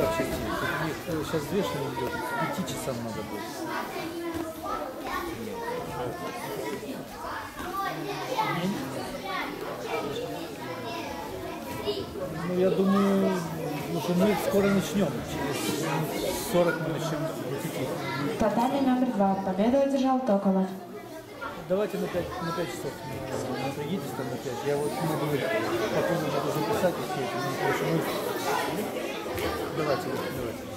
сейчас взвешивание идет, пяти часам надо будет. Ну, я думаю, уже мы скоро начнем. Через минут 40 мы начнем. Питание номер два. Победу одержал Токолов. Давайте на 5, на 5 часов напрягитесь там на 5. Я вот могу Ну, потому